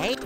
Hey.